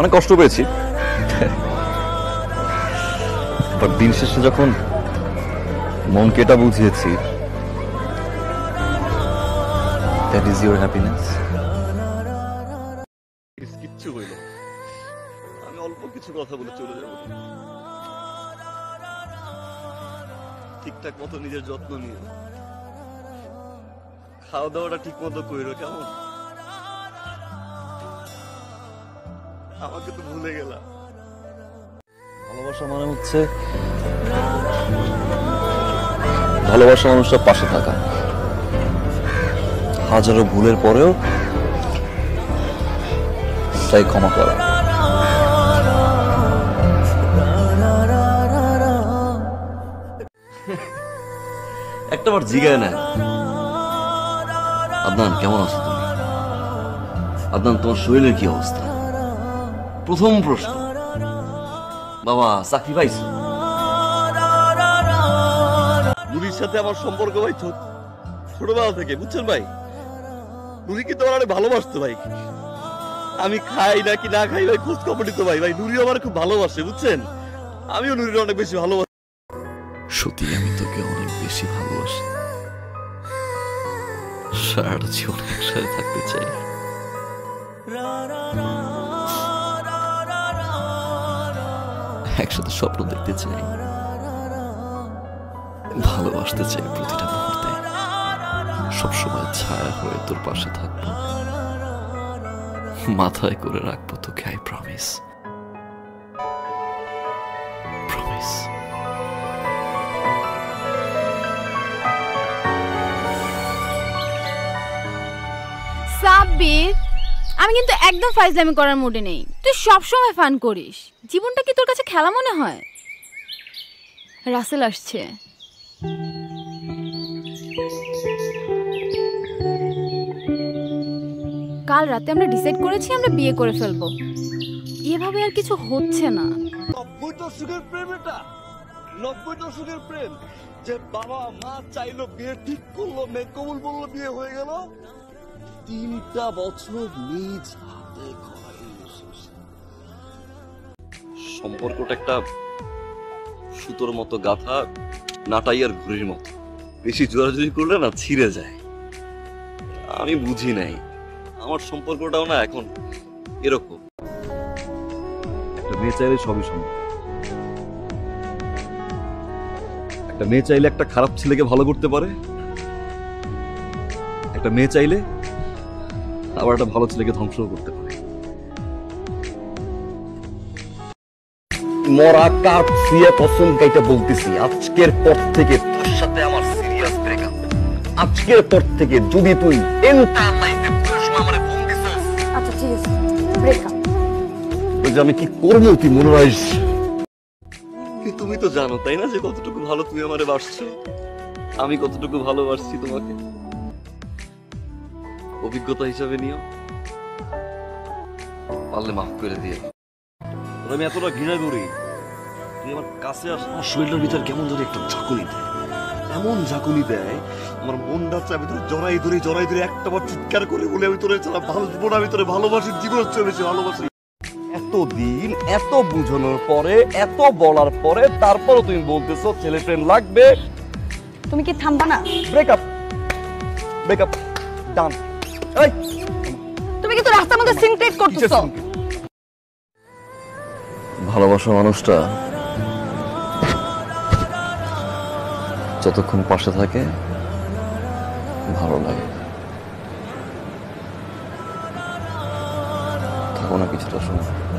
অনেক কষ্ট পেয়েছি। দিন শেষে যখন মনকে এটা বুঝিয়েছি দ্যাট ইজ ইউর হ্যাপিনেস কিচ্ছু হইল আমি অল্প কিছু কথা বলে চলে যাব। ঠিকঠাক মতো নিজের যত্ন নিও খাওয়া দাওয়াটা ঠিক মতো কইরো কেমন? আমাকে তো ভুলে গেলাম ভালোবাসা মানে হচ্ছে ভালোবাসা মানুষটার পাশে থাকা। হাজারো ভুলের পরেও তাই ক্ষমা করা। একটা বার জিগায় না আদনান, কেমন আছো তুমি? আদনান, তোমার শরীরের কি অবস্থা? প্রথম প্রশ্ন। বাবা চাকরি পাইছো? নুরির সাথে আমার সম্পর্ক ভাই ছোট- ছোটবেলা থেকে বুঝছেন ভাই? নুরি কিন্তু আমার অনেক ভালোবাসতো ভাই? আমি খাই নাকি না খাই ভাই খোঁজ খবর নিত ভাই। ভাই নুরি আমার খুব ভালোবাসে বুঝছেন? আমিও নুরির অনেক বেশি ভালোবাসি। সত্যি আমি তোকে অনেক বেশি ভালোবাসি। সারাটা জীবন একসাথে থাকতে চাই। একসাথে স্বপ্ন দেখতে চাই। ভালোবাসতে চাই প্রতিটা মুহূর্তে। সবসময় ছায়া হয়ে তোর পাশে থাকব। মাথায় করে রাখব তোকে আই প্রমিস প্রমিস সাব্বির আমি কিন্তু একদম ফাইজলামি করার মুডে নেই। তুই সবসময় ফান করিস। জীবনটা কি তোর কাছে খেলা মনে হয়? রাসেল আসছে। কাল রাতে আমরা ডিসাইড করেছি আমরা বিয়ে করে ফেলব। এভাবে আর কিছু হচ্ছে না। নব্বই দশকের প্রেম এটা। নব্বই দশকের প্রেম। যে বাবা মা চাইলো বিয়ে ঠিক করল, মেয়ে কবুল বলল বিয়ে হয়ে গেল। তিনটা বছর নিজ হাতে সম্পর্কটা একটা সুতোর মতো গাথা নাটাইয়ার ঘুড়ির মতো। বেশি জোরাজুরি করলে না ছিঁড়ে যায়। আমি বুঝি নাই। আমার সম্পর্কটাও না এখন এরকম। একটা মেয়ে চাইলে সবই সম্ভব। একটা মেয়ে চাইলে একটা খারাপ ছেলেকে ভালো করতে পারে। একটা মেয়ে চাইলে আবার একটা ভালো ছেলেকে ধ্বংসও করতে পারে। মরা শুয়ে কসম গাইতে বলতেছি আজকের পর থেকে তোর সাথে আমার সিরিয়াস ব্রেকআপ আজকের পর থেকে যদি তুই এন্টার লাইফে আমারে ফোন দিছিস। আচ্ছা ঠিক আছে। ব্রেকআপ যে আমি কি করব তুই মনে হয় তুমি তো জানো তাই না যে কতটুকু ভালো তুমি আমারে বাসছো আমি কতটুকু ভালোবাসছি তোমাকে? অভিজ্ঞতা হিসাবে নিও। পারলে মাফ করে দিয়ে আমি এতটা ঘৃণা করি তুই আমার কাছে আস। আমার শরীরের ভিতর কেমন ধরে একটা ঝাঁকুনি দেয়। এমন ঝাঁকুনি দেয় আমার মনটা চায় আমি তোর জড়াই ধরে জড়াই ধরে একটা বার চিৎকার করে বলে আমি তোরে ছাড়া ভালো জীবন আমি তোরে ভালোবাসি জীবন চলেছে ভালোবাসি। এতদিন এত বুঝানোর পরে এত বলার পরে তারপরও তুমি বলতেছো ছেলে ফ্রেন্ড লাগবে। তুমি কি থামবা না? ব্রেকআপ ব্রেকআপ ডান এই! তুমি কিন্তু রাস্তার মধ্যে সিনক্রেট করতেছো? ভালোবাসা মানুষটা যতক্ষণ পাশে থাকে ভালো লাগে। থাকো না কিছুটা সময়।